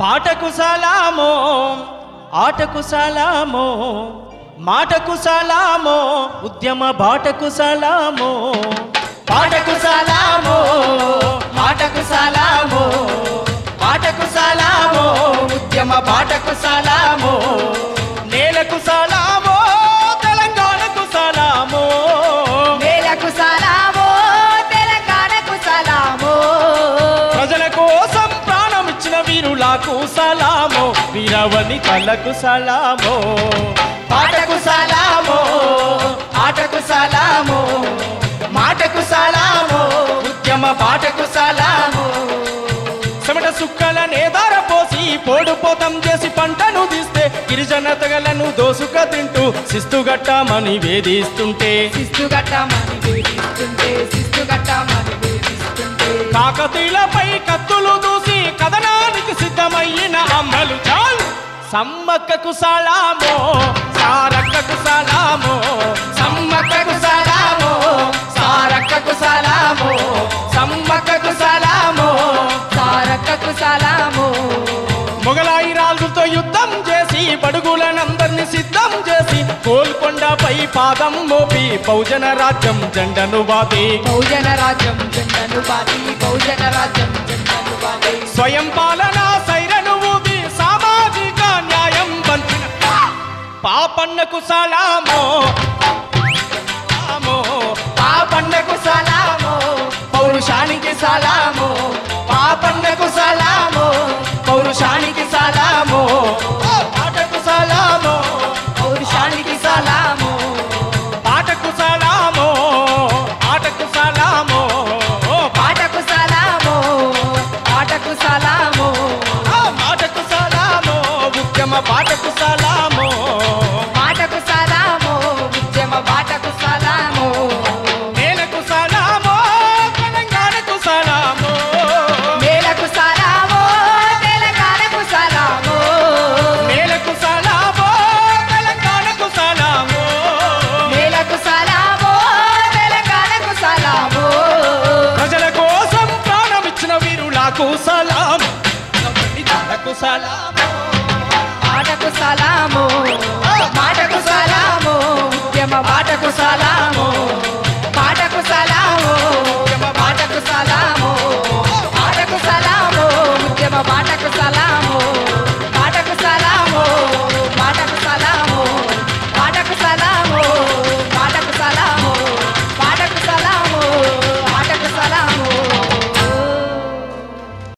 పాటకు సలామో ఆటకు సలామో మాటకు సలామో ఉద్యమ బాటకు సలామో. పాటకు సలామో మాటకు సలామో పాటకు సలామో ఉద్యమ బాటకు సలామో. వీరవని కళ్ళకు సలామో. పాటకు సలామో ఆటకు సలామో మాటకు సలామో ఉద్యమ పాటకు సలామో. చెమట సుక్కల నేదార పోసి పోడుపోతం చేసి పంటను తీస్తే గిరిజన తెగలను దోసుక తింటూ శిస్తుగట్టమని వేధిస్తుంటే. శిస్తు గట్టమని వేధిస్తుంటే శిస్తు గట్టమని వేధిస్తుంటే. కాకతీయులపై కత్తులు సమ్మక్కకు సలామో సారక్కకు సలామో సమ్మక్కకు సలామో సారక్కకు సలామో సమ్మక్కకు సలామో సారక్కకు సలామో. మొగలాయి రాజులతో యుద్ధం చేసి బడుగులనందరినీ సిద్ధం చేసి గోల్కొండపై పాదం మోపి బహుజన రాజ్యం జెండను బాది బహుజన రాజ్యం జెండను బాటి బహుజన రాజ్యం జెండను బాటి స్వయం పాలన పాపన్నకు సలామో. పాపన్నకు సలా పాటకు సలామో. మాటకు సలామో ఉద్యమ బాటకు సలామో. నేలకు సలామో తెలంగాణకు సలామో. నేలకు సలామో తెలంగాణకు సలామో. నేలకు సలామో తెలంగాణకు సలామో. నేలకు సలామో తెలంగాణకు సలామో. ప్రజల కోసం ప్రాణమిచ్చిన వీరులకు సలాం సలామో. మాటకు